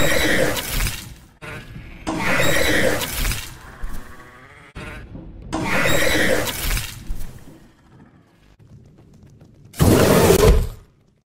Yeah.